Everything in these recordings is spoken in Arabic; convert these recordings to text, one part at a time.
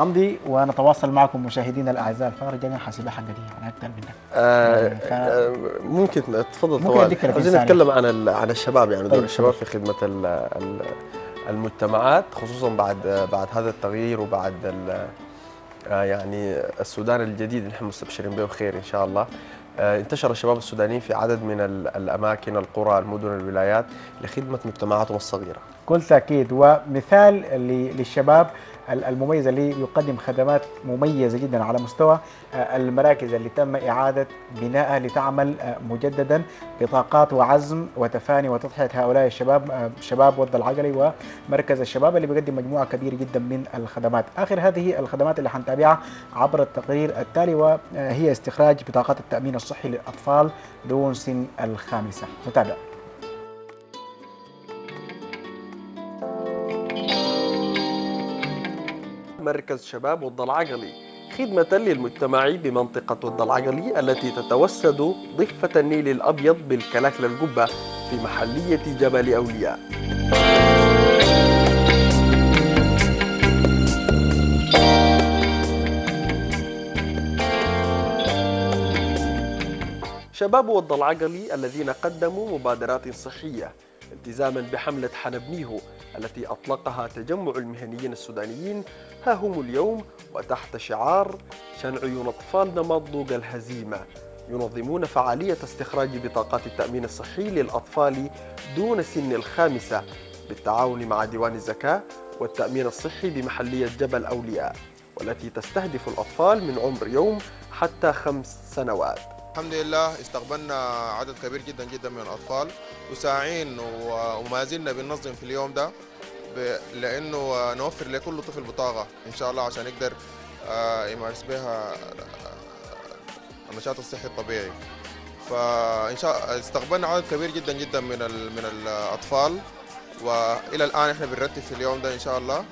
نمضي ونتواصل معكم مشاهدينا الأعزاء. الفقرة الجاية حاسبها حق دي أنا أكثر منك. آه ف- آه، ممكن تفضل طوال. أديك 30 عايزين. نتكلم عن عن الشباب يعني دور طيب، الشباب في خدمة ال- ال- المجتمعات خصوصا بعد بعد هذا التغيير وبعد آه، يعني السودان الجديد. اللي إحنا مستبشرين به خير إن شاء الله. آه، انتشر الشباب السودانيين في عدد من ال- الأماكن القرى المدن الولايات لخدمة مجتمعاتهم الصغيرة. كل تأكيد. ومثال للشباب ال- المميز اللي يقدم خدمات مميزة جدا على مستوى آه، المراكز اللي تم إعادة بنائها لتعمل آه، مجددا بطاقات وعزم وتفاني وتضحية هؤلاء الشباب آه، شباب وضع العقلي ومركز الشباب اللي بيقدم مجموعة كبيرة جدا من الخدمات، آخر هذه الخدمات اللي حنتابعها عبر التقرير التالي وهي استخراج بطاقات التأمين الصحي للأطفال دون سن الخامسة، نتابع. مركز شباب وض العقلي خدمة للمجتمع بمنطقة وض العقلي التي تتوسد ضفة النيل الأبيض بالكلاكل القبة في محلية جبل أولياء. شباب وض العقلي الذين قدموا مبادرات صحية التزاما بحملة حنبنيه التي أطلقها تجمع المهنيين السودانيين. ها هم اليوم وتحت شعار شن عيون أطفالنا الهزيمة. ينظمون فعالية استخراج بطاقات التأمين الصحي للأطفال دون سن الخامسة بالتعاون مع ديوان الزكاة والتأمين الصحي بمحلية جبل أولياء والتي تستهدف الأطفال من عمر يوم حتى خمس سنوات. الحمد لله استقبلنا عدد كبير جدا جدا من الأطفال وساعين وما زلنا بننظم في اليوم ده لأنه نوفر لكل طفل بطاقة إن شاء الله عشان يقدر آه، يمارس بها آه، النشاط الصحي الطبيعي. فإن شاء استقبلنا عدد كبير جدا جدا من من الأطفال وإلى الآن إحنا بنرتب في اليوم ده إن شاء الله.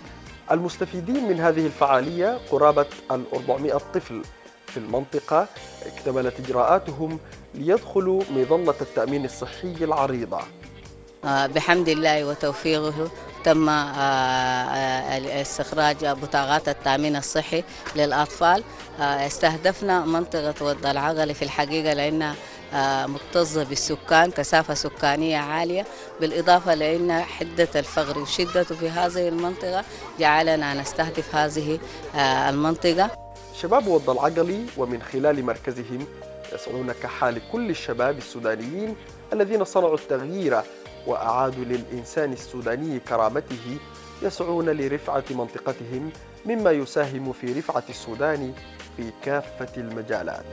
المستفيدين من هذه الفعالية قرابة ال 400 طفل. في المنطقة اكتملت إجراءاتهم ليدخلوا مظلة التأمين الصحي العريضة. آه، بحمد الله وتوفيقه تم آه، آه، استخراج بطاقات التأمين الصحي للأطفال. استهدفنا منطقة وض العقل في الحقيقة لأنها مكتظة بالسكان كثافة سكانية عالية. بالإضافة لأن حدة الفقر وشدته في هذه المنطقة جعلنا نستهدف هذه المنطقة. شباب وض العقلي ومن خلال مركزهم يسعون كحال كل الشباب السودانيين الذين صنعوا التغيير وأعادوا للإنسان السوداني كرامته يسعون لرفعة منطقتهم مما يساهم في رفعة السودان في كافة المجالات.